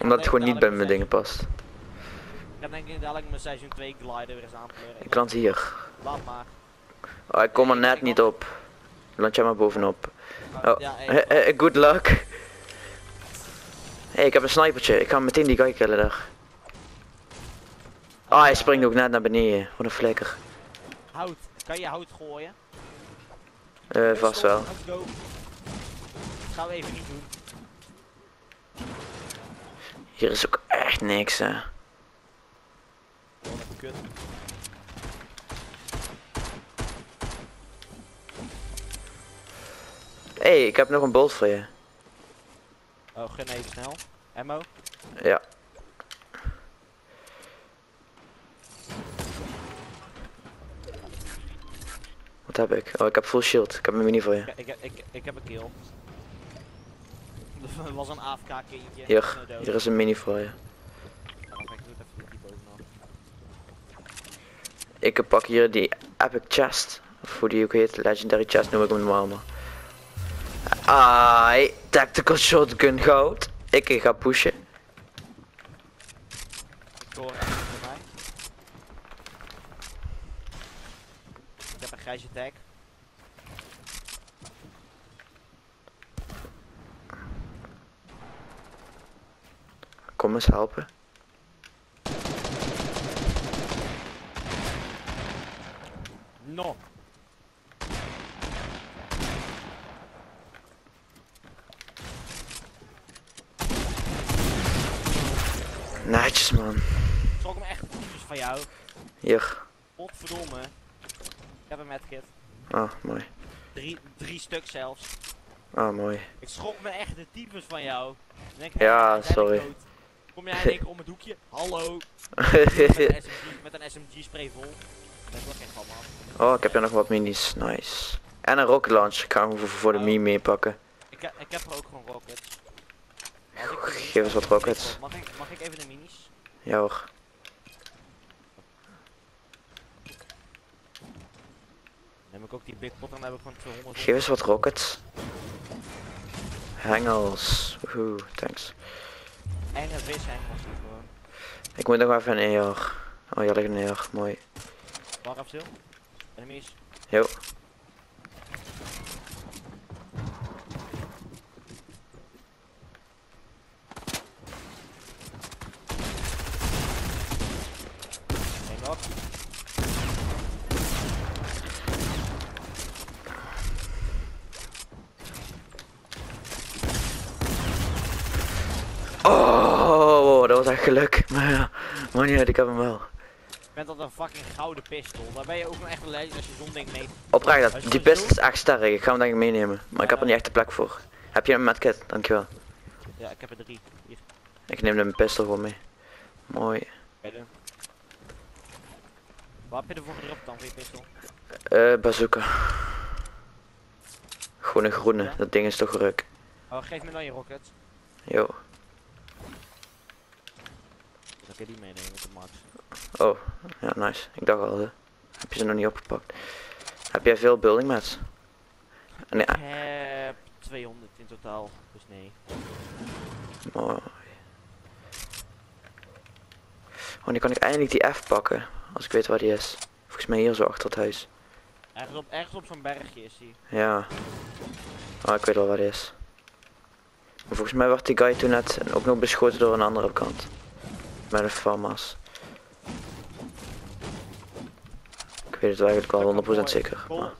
Omdat het gewoon niet bij mijn dingen past. Ik ga denk ik dadelijk mijn seizoen 2 glider weer eens aankleuren. Ik land hier. Laat maar. Oh, ik kom er net niet op. Land jij maar bovenop. Oh, Oh, good luck. Hey, ik heb een snipertje. Ik ga meteen die guy killen daar. Ah, hij springt ook net naar beneden. Wat een flikker. Hout. Kan je hout gooien? Eh, vast wel. Dat gaan we even niet doen. Hier is ook echt niks, hè. Hé, hey, ik heb nog een bolt voor je. Oh, gun even snel. Ammo. Ja. Wat heb ik? Oh, ik heb full shield. Ik heb een mini voor je. Ik, ik, ik, ik heb een kill. Er was een AFK kindje. Hier, is een mini voor je. Ik pak hier die epic chest. Of hoe die ook heet. Legendary chest noem ik hem normaal maar. Ai, tactical shotgun goud. Ik ga pushen. Ik hoor mij. Ik heb een grijze tag. Kom eens helpen. No. Netjes man. Trok hem echt typisch van jou. Hier. Potverdomme. Ik heb een medkit. Ah, mooi. Drie, drie stuk zelfs. Ah, mooi. Ik schrok me echt de tyfus van jou. Denk Ja, sorry. Kom jij keer om het hoekje? Hallo. Met een SMG, met een SMG spray vol. Dat is wel geen man. oh, ik heb hier nog wat minis. Nice. En een rocket launcher. Ik ga hem voor, voor de Oh. meme meepakken. Ik, he- ik heb er ook gewoon rockets. Geef eens wat rockets. ik, mag ik even de minis? Ja hoor. Dan heb ik ook die big pot en dan heb ik gewoon 200. Geef eens wat rockets. Hengels. Woehoe, thanks. Enge vishengels die gewoon. Ik moet nog even een ER. Oh, ja, ligt een ER. Mooi. Even stil. Enemies. Jo. Eén nog. Oh, dat echt geluk. Maar ja, maar niet uit, ik heb hem wel. Ik ben dat een fucking gouden pistool. Daar ben je ook nog echt een legend als je zo'n ding mee. Oprecht, dat, die gewoon pist is echt sterk. Ik ga hem denk ik meenemen. Maar ik heb er niet echt de plek voor. Heb je een medkit? Dankjewel. Ja, ik heb er drie. Hier. Ik neem de pistool gewoon mee. Mooi. De. Wat heb je ervoor gedropt dan voor je pistool? Eh, bazooka. Gewoon een groene. Ja? Dat ding is toch ruk. Oh, geef me dan je rockets. Yo. Die meenemen met de max. Oh, ja, nice. Ik dacht al, hè. Heb je ze nog niet opgepakt? Heb jij veel building mats? Nee, Ik heb 200 in totaal, dus nee. mooi. Oh, nu kan ik eindelijk die F pakken. Als ik weet waar die is. Volgens mij hier zo achter het huis. Ergens op, ergens op zo'n bergje is die. Ja. Oh, ik weet wel waar die is. Maar volgens mij werd die guy toen net ook nog beschoten door een andere kant. Een FAMAS. Ik weet het eigenlijk wel 100% zeker. Maar-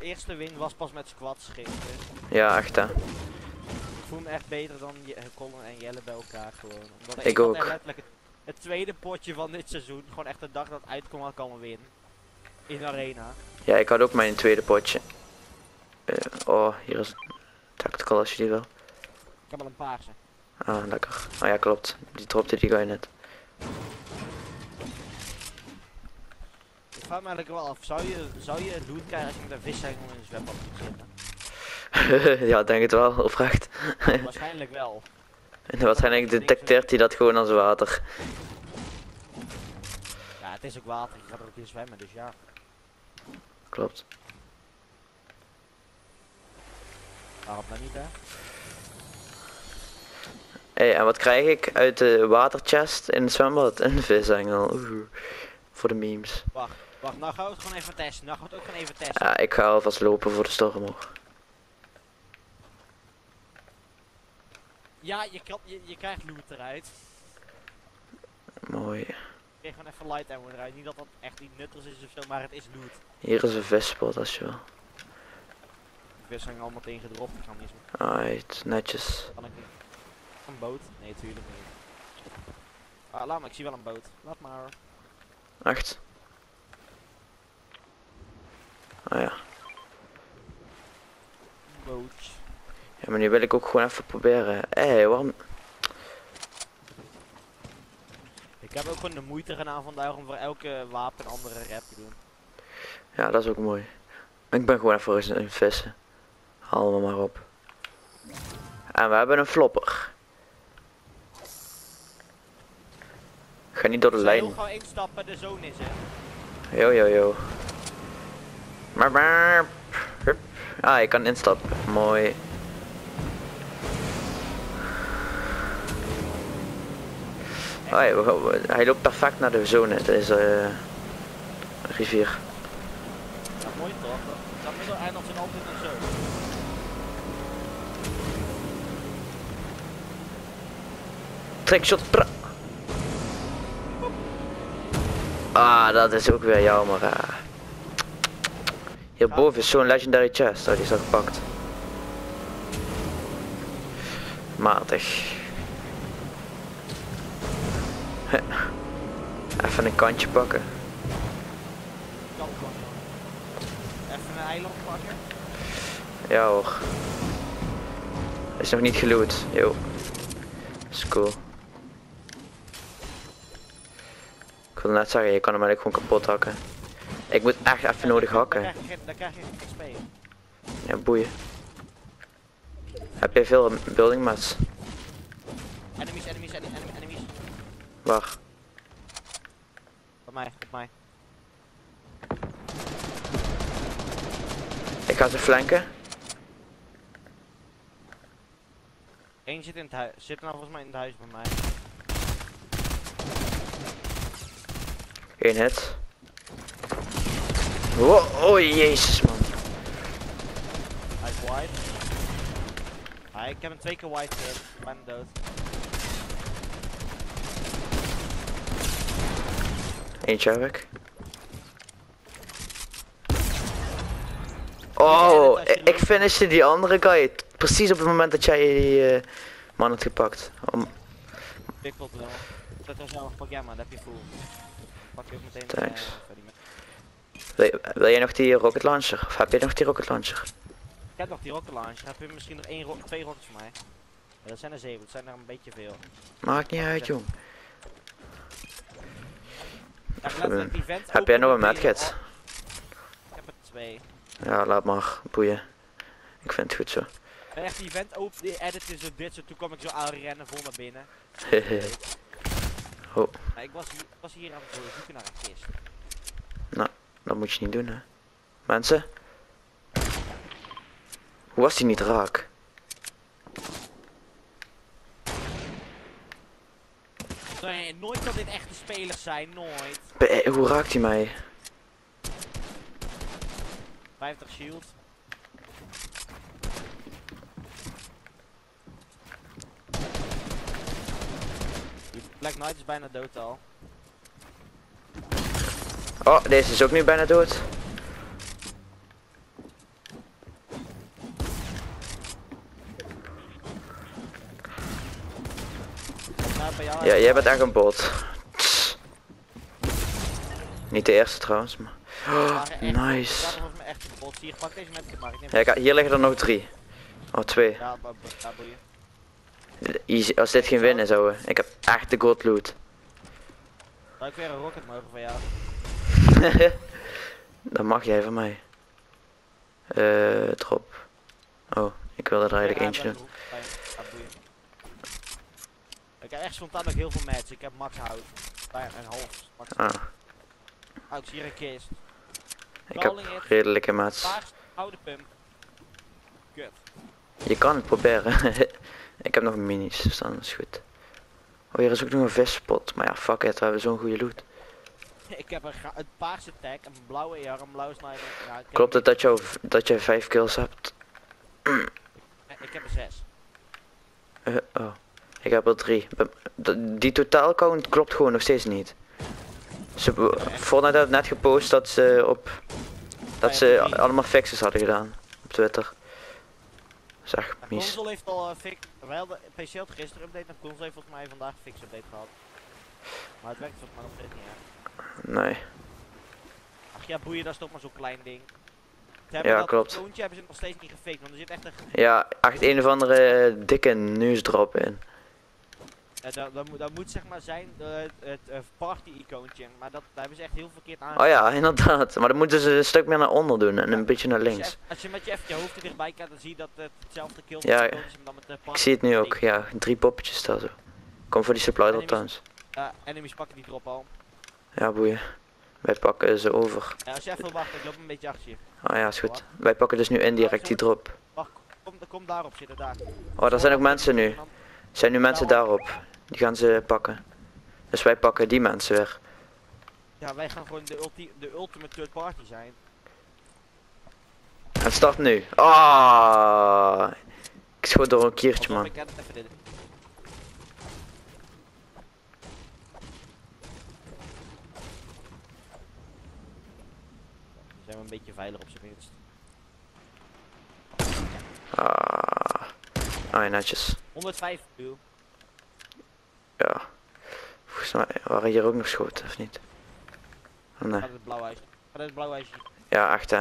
eerste win was pas met squads gisteren. Ja, echt hè. Ik voel me echt beter dan Colin en Jelle bij elkaar gewoon. Omdat Ik ook. letterlijk het, tweede potje van dit seizoen. Gewoon echt de dag dat uitkwam had kan winnen. In de arena. Ja, ik had ook mijn tweede potje. Eh, oh, hier is tactical als je die wil. Ik heb al een paarse. Ah, lekker. Oh ja, klopt. Die dropte die guy net. Ik vraag me eigenlijk wel af. Zou je, zou je loot krijgen als je met een vishengel in een zwembad moet zitten? ja, denk het wel, oprecht. Waarschijnlijk wel. En waarschijnlijk detecteert hij dat gewoon als water. Ja, het is ook water. Je gaat er ook in zwemmen, dus ja. Klopt. Waarom dan niet hè? Hé, en wat krijg ik uit de waterchest in het zwembad? Een visengel. Oeh. Voor de memes. Wacht, wacht, nou gaan we het gewoon even testen. Nou gaan we het ook gewoon even testen. Ja, ik ga alvast lopen voor de storm hoor. Ja, je, kan, je, je krijgt loot eruit. Mooi. Je krijgt gewoon even light ammo eruit. Niet dat dat echt niet nuttig is of zo, maar het is loot. Hier is een visspot als je wil. De vis zijn allemaal tegen gedropt. Ik kan niet eens Alright, netjes. Een boot? Nee, tuurlijk niet. Ah, laat maar, ik zie wel een boot. Laat maar. Echt? Ah ja. Boot. Ja, maar nu wil ik ook gewoon even proberen. Hé, waarom... Ik heb ook gewoon de moeite gedaan vandaag om voor elke wapen een andere rap te doen. Ja, dat is ook mooi. Ik ben gewoon even eens het vissen. Haal me maar op. En we hebben een flopper. Ga niet door de Ik heel lijn. gauw instappen, de zone is hè. Yo, yo, yo. Maar, maar. Hup. Ah, ik kan instappen. Mooi. Oh ja, we hij loopt perfect naar de zone. Het is eh een rivier. Dat mooi toch? Dat middeleiland zijn altijd een zone. Trickshot. pra- Ah, dat is ook weer jammer. hè. Hierboven is zo'n legendary chest. Oh, die is al gepakt. Matig. Even een kantje pakken. Even een eiland pakken. Ja hoor. Is nog niet geloot. Yo. Is cool. Ik wilde net zeggen, je kan hem eigenlijk gewoon kapot hakken. Ik moet echt even nodig Dan hakken. krijg je geen- Dan krijg je XP. Ja, boeien. Heb je veel building mats? Enemies, enemies, enemies, enemies, enemies. Waar? Op mij, op mij. Ik ga ze flanken. Eén zit in het huis. Zit nou volgens mij in het huis bij mij. Eén hit. Wow, oh jezus man. Hij is white. Ah, ik heb hem twee keer white gezet. Dood. Eentje heb ik. Oh, ik, ik finishte die andere guy. Precies op het moment dat jij die eh, man had gepakt. Ik wil het wel. Dat pak jij maar, dat heb je full. Pak je ook meteen. Thanks. eh, met- wil, wil jij nog die rocket launcher? Of heb je nog die rocket launcher? Ik heb nog die rocket launcher. Heb je misschien nog één ro twee rockets voor mij? Ja, dat zijn er zeven. Dat zijn er een beetje veel. Maakt niet uit jong. Ja, Heb jij nog een medkit? Ik heb er twee. Ja, laat maar. Boeien. Ik vind het goed zo. En echt die vent open, die edit zo dit zo. Toen kwam ik zo aanrennen vol naar binnen. oh, ik was hier, was hier aan het zoeken naar een kist. dat moet je niet doen hè. Mensen? Hoe was die niet raak? Nee, nooit dat dit echte spelers zijn, nooit. Be- hoe raakt hij mij? 50 shield. Black Knight is bijna dood al. Oh, deze is ook nu bijna dood. Nou, Ja, jij bent echt een bot. Tss. Niet de eerste trouwens, maar... Oh, nice. Ja, hier liggen er nog drie. Oh, twee. Ja, ba- ba- ja, boeien. Easy. Als dit geen winnen zou. Ik heb echt de god loot. Zou ik weer een rocket mogen van jou? Dan mag jij van mij. Eh, drop. Oh, ik wilde er eigenlijk Ja, eentje doen. Ik heb echt spontaan ook heel veel matches. Ik heb max hout. Bij een half. Max. Ah, Oh, ik zie hier een kist. ik heb redelijke. Paars, oude pump. Kut. Je kan het proberen. Ik heb nog minis, dus dan is goed. Oh, hier is ook nog een visspot. Maar ja, fuck it, we hebben zo'n goede loot. ik heb een, een paarse tag, een blauwe AR, een blauwe sniper. Ja, Klopt het dat, jou, dat je vijf kills hebt? Ik heb er zes. Eh, oh, ik heb er drie. Be- d- Die totaal count klopt gewoon nog steeds niet. Ze, Fortnite had net gepost dat ze op dat ze allemaal fixes hadden gedaan op Twitter. Zeg, Ja, mies. console heeft al uh, fix. Wij hadden PC had gisteren update en console heeft volgens mij vandaag een fix update gehad. Maar het werkt volgens mij nog steeds niet hè. Nee. Ach ja, boeien, dat is toch maar zo'n klein ding. Ze hebben Ja, dat klopt. hebben ze nog steeds niet gefaked, want er zit echt een... Ja, echt een of andere dikke nieuwsdrop in. Eh, dat, dat, moet, dat moet zeg maar zijn eh, het, eh, party icoontje, maar dat, daar hebben ze echt heel verkeerd aan. Oh ja, inderdaad. Maar dan moeten ze een stuk meer naar onder doen en een beetje naar Als je, links. als je met je even je hoofd er dichtbij kijkt, dan zie je dat het hetzelfde kill Ja, is, dan met de Ik party zie het nu ook, ja. Drie poppetjes daar zo. Kom voor die supply drop trouwens. Ja, enemies pakken die drop al. Ja, boeien. Wij pakken ze over. Ja, als je even wacht, ik loop een beetje achter je. Oh ja, is goed. Wij pakken dus nu indirect die drop. Wacht, kom, kom daarop zitten, daar. Oh, er zijn ook mensen nu. Zijn nu mensen daarop. Die gaan ze pakken. Dus wij pakken die mensen weer. Ja, wij gaan gewoon de, ulti de ultimate third party zijn. Het start nu. Ah! Ik schoot door een kiertje, man. zijn we een beetje veilig op zijn minst. Ah. Ja, netjes. 105 uur. Ja. Volgens mij waren hier ook nog schoten, of niet? Oh, nee. Gaat het blauw huis. Gaat het. Ja, echt hè.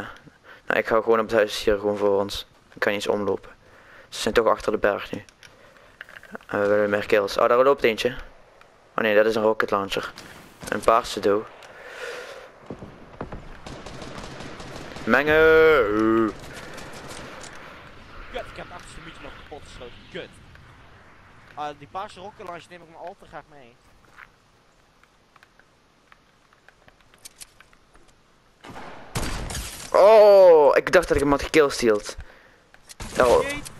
Nou, ik ga gewoon op het huis hier gewoon voor ons. Ik kan niet eens omlopen. Ze zijn toch achter de berg nu. En we willen meer kills. Oh, daar loopt eentje. Oh nee, dat is een rocket launcher. Een paarse doe. Mengen! Kut, ik heb muutje nog kapot gesloten. Kut. Ah, die paarse rocketlaunch neem ik me al te graag mee. Oh, ik dacht dat ik hem had gekillsteeld. Daar, Jeet.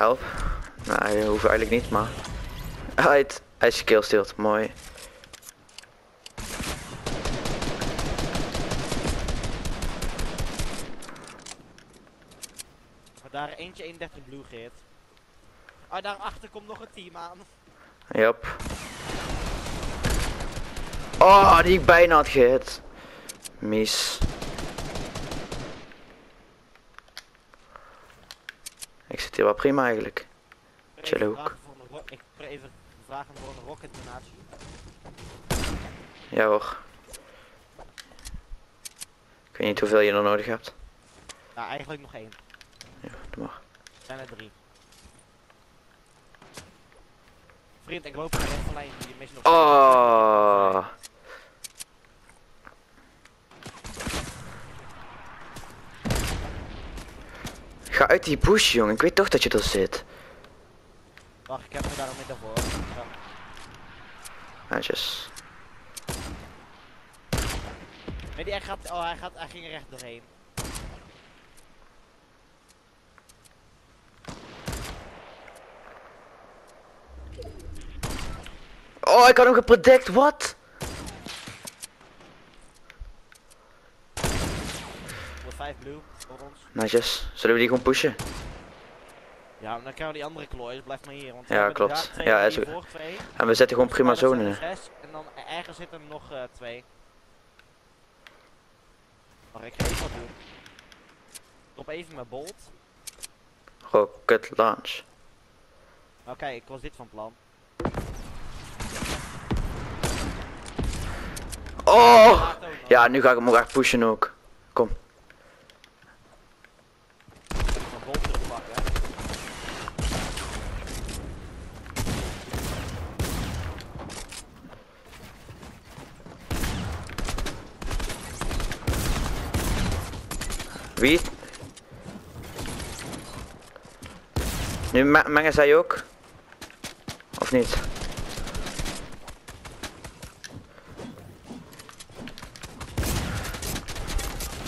help. Nou, hij hoeft eigenlijk niet, maar... Hij, hij is gekillsteeld, mooi. Daar eentje 31 blue geert. Ah, daarachter komt nog een team aan. Yep. Oh, die ik bijna had gehit. Mies. Ik zit hier wel prima eigenlijk. Chill ook. Ik even vragen voor een rocket donatie. Ja hoor. Ik weet niet hoeveel je er nodig hebt. Ja, eigenlijk nog één. Ja, doe maar. Er zijn er drie. Vriend, ik loop naar van lijn. Je mist nog. Oh. Ga uit die bush, jongen. Ik weet toch dat je er zit. Wacht, ik heb me daar een middag voor. Ja. Netjes. Nee, die hij gaat. Oh, hij, gaat, hij ging recht doorheen. Oh, ik had hem gepredict. Wat? 105 blue voor ons. Netjes. Zullen we die gewoon pushen? Ja, maar dan krijgen we die andere klooien. Blijf maar hier. Want Ja, klopt. twee Ja, en is- twee. En we zetten gewoon prima Maar zone in. En dan ergens zitten er nog eh, twee. Mag ik ga even wat doen? Drop even mijn bolt. Rocket launch. Oké, ik was dit van plan. Oh! Ook. Ja, nu ga ik hem ook echt pushen ook. Mijn bolt terugpakken. Wie? Nu me- mengen zij ook? Of niet?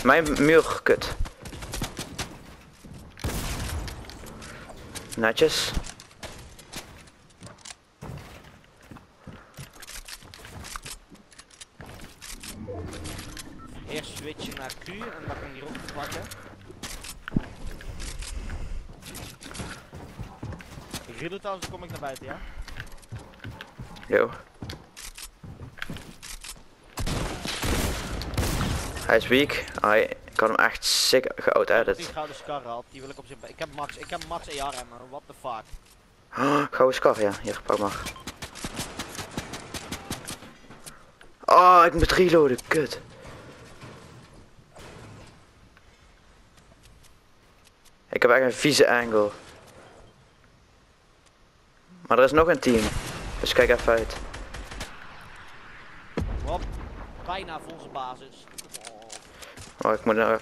Mijn muur, kut. Netjes. Eerst switchen naar Q en dan kan ik die rocket pakken. Trouwens, dan kom ik naar buiten, ja? Yo. Hij is weak. Hij ik had hem echt sick Ik geout-edit. die gouden scar had, die wil ik op zich... Ik heb max, ik heb max AR ammo, what the fuck. Oh, gouden scar, ja. Hier, pak maar. Oh, ik moet reloaden. Kut. Ik heb echt een vieze angle. Maar er is nog een team. Dus kijk even uit. Wat? Bijna voor onze basis. Oh. Oh, ik moet nou...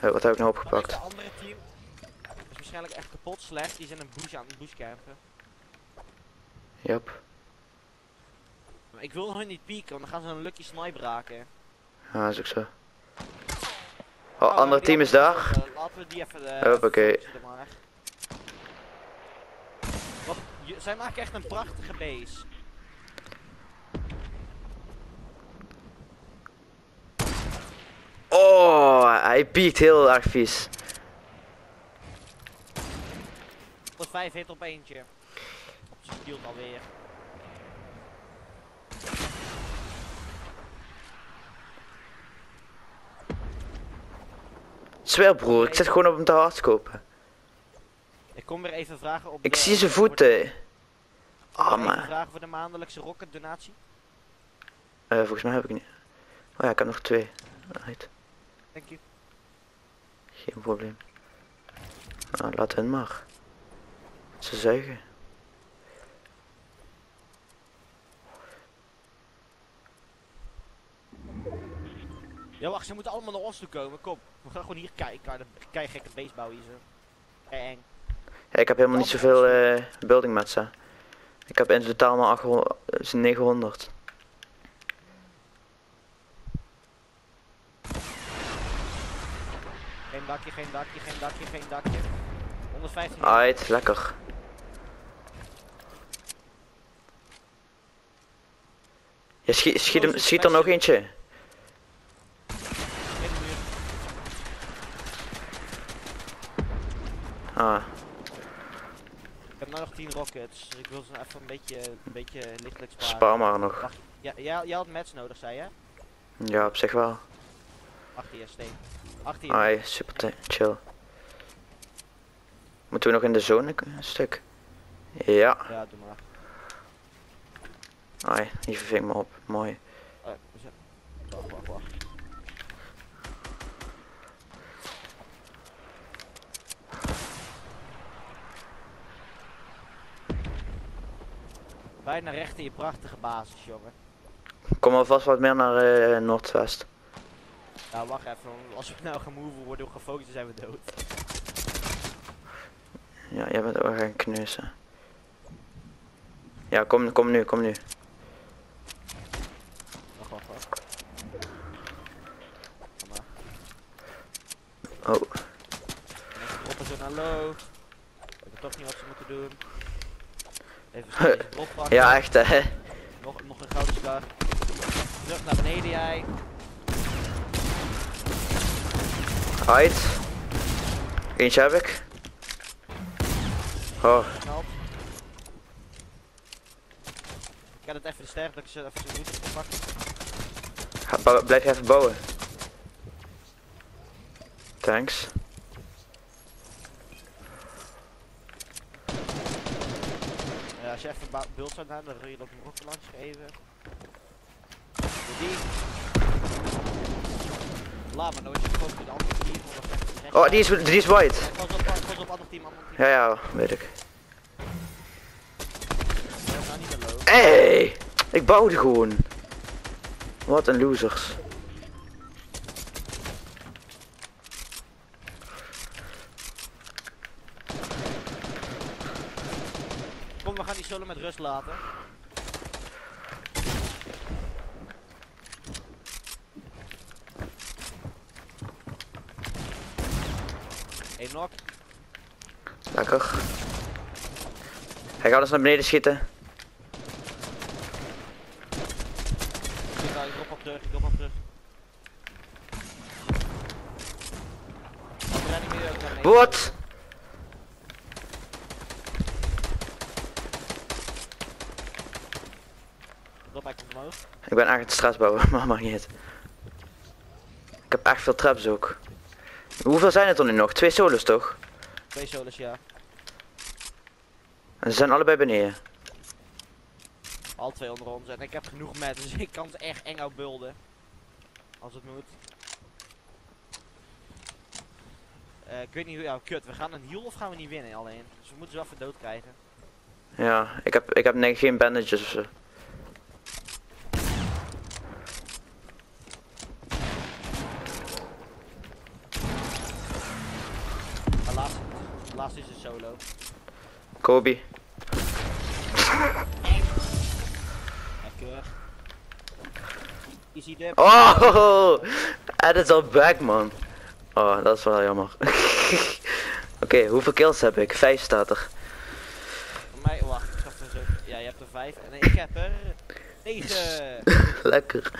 Eh, Wat heb ik nou opgepakt? De andere team is waarschijnlijk echt kapot slecht. Die zijn een bush aan het bushcampen. Yep. Maar ik wil hun niet pieken, want dan gaan ze een lucky snipe raken. Ja, is ook zo. Oh, Oh, andere team is daar. eh, laten we die even... eh, Hoppakee. focussen er maar. Wat, je- zij maken echt een prachtige base. Oh, hij piekt heel erg vies. Tot 5 hit op eentje. Op zijn shield alweer. Zweer broer, ik zit gewoon op hem te hardkopen. Kom weer even vragen op Ik de- zie zijn voeten. Ah, maar. vragen voor de maandelijkse rocket donatie. Eh, volgens mij heb ik niet. Oh ja, ik heb nog twee. Right. Thank you. Geen probleem. Nou, laat hen maar. Ze zuigen. Ja wacht, ze moeten allemaal naar ons toe komen. Kom, we gaan gewoon hier kijken naar de keigekke base bouwen hier zo. Kei eng. Ik heb helemaal niet zoveel eh building mats, hè. Ik heb in totaal maar 800, eh, 900. Geen dakje, geen dakje, geen dakje, geen dakje. 115. Aight, lekker. Ja, schiet, schiet, hem, schiet er nog eentje. Ah, heb nou nog 10 rockets, dus ik wil ze nou even een beetje, een beetje lichtelijk sparen. spaar maar nog. Wacht, ja, jij, jij had mats nodig, zei je? Ja, op zich wel. Achter je, steen. Achter je. Ai, super chill. Moeten we nog in de zone een stuk? Ja, Ja, doe maar. ai, hier verving me op. Mooi. Oh, we zijn- wacht, wacht, wacht. Bijna recht in je prachtige basis, jongen. Kom alvast wat meer naar eh, noordwest. Nou, wacht even. Als we nou gaan move worden we gefocust, zijn we dood. Ja, jij bent ook gaan knussen. Ja, kom, kom nu, kom nu. Wacht, wacht, wacht. Kom maar. Oh, Mensen zo naar low. Weten toch niet wat ze moeten doen. Even pakken. ja echt hè. Nog, nog een gouden scar. Terug naar beneden jij. Uit. Eentje heb ik. Oh. Ik ga het even de sterk dat ik ze even zijn route pak. ga- bou- blijf je even bouwen. Thanks. Even ba- beeld zou naar, dan wil je dat een rocket geven. Doe die. Laat maar, nou is je gewoon de andere team. Oh, die is, die is white. Pas op, pas op, ander team, ander team. Ja, ja, weet ik. Low. Hey, ik bouwde gewoon. Wat een losers. Solo met rust laten. Eén knock. Lekker. Hij gaat eens naar beneden schieten. Ik drop op terug, ik drop op terug. Wat? Drop hij komt omhoog. Ik ben echt het stress bouwen, maar mag niet uit. Ik heb echt veel traps ook. Hoeveel zijn het er nu nog? Twee solos toch? Twee solos, ja. En ze zijn allebei beneden. Al twee onder ons. En ik heb genoeg met, dus ik kan het echt eng outbulden. Als het moet. Eh, ik weet niet hoe, ja, kut. We gaan een heal of gaan we niet winnen alleen? Dus we moeten ze wel even dood krijgen. Ja, ik heb, ik heb nee, geen bandages of zo. Maar laatst, laatst is een solo. Kobe. Lekker. Easy dip. Oh! En het is al back man. Oh, dat is wel jammer. Oké, hoeveel kills heb ik? Vijf staat er. Voor mij, wacht, ik ga zo. Ja, je hebt er vijf. En ik heb er negen. Lekker.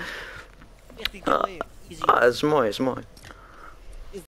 Echt die. Ah, dat is mooi, dat is mooi.